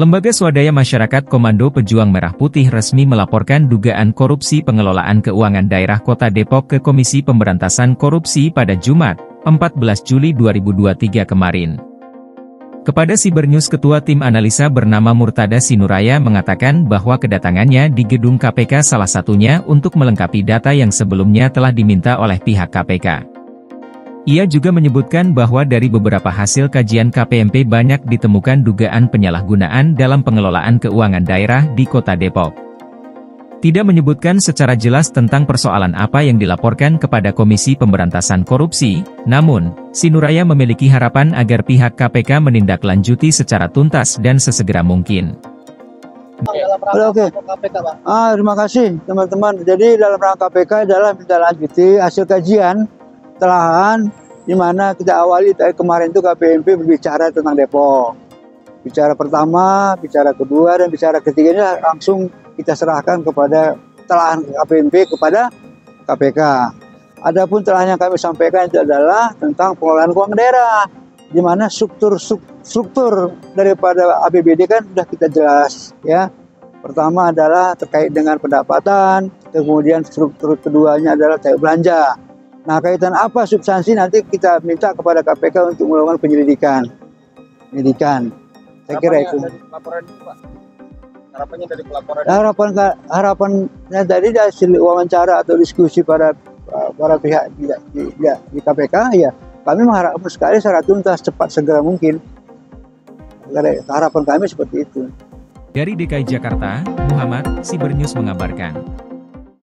Lembaga Swadaya Masyarakat Komando Pejuang Merah Putih resmi melaporkan dugaan korupsi pengelolaan keuangan daerah Kota Depok ke Komisi Pemberantasan Korupsi pada Jumat, 14 Juli 2023 kemarin. Kepada Cybernews Ketua Tim Analisa bernama Murtada Sinuraya mengatakan bahwa kedatangannya di gedung KPK salah satunya untuk melengkapi data yang sebelumnya telah diminta oleh pihak KPK. Ia juga menyebutkan bahwa dari beberapa hasil kajian KPMP banyak ditemukan dugaan penyalahgunaan dalam pengelolaan keuangan daerah di kota Depok. Tidak menyebutkan secara jelas tentang persoalan apa yang dilaporkan kepada Komisi Pemberantasan Korupsi, namun, Sinuraya memiliki harapan agar pihak KPK menindaklanjuti secara tuntas dan sesegera mungkin. Oke, oke. Ah, terima kasih teman-teman. Jadi dalam rangka KPK adalah menindaklanjuti hasil kajian telahan di mana kita awali dari kemarin itu KPMP berbicara tentang Depok. Bicara pertama, bicara kedua, dan bicara ketiga ini langsung kita serahkan kepada telahan KPMP kepada KPK. Adapun telahan yang kami sampaikan itu adalah tentang pengelolaan keuangan daerah, di mana struktur struktur daripada APBD kan sudah kita jelas ya. Pertama adalah terkait dengan pendapatan, kemudian struktur keduanya adalah terkait belanja. Nah, kaitan apa substansi nanti kita minta kepada KPK untuk melakukan penyelidikan. Penyelidikan. Saya kira itu. Laporan itu, Pak. Harapannya dari pelaporan. Harapan harapannya tadi dari hasil wawancara atau diskusi para para pihak di, di, di, di KPK ya kami mengharapkan sekali secara tuntas cepat segera mungkin. Harapan kami seperti itu. Dari DKI Jakarta, Muhammad Sibernews mengabarkan.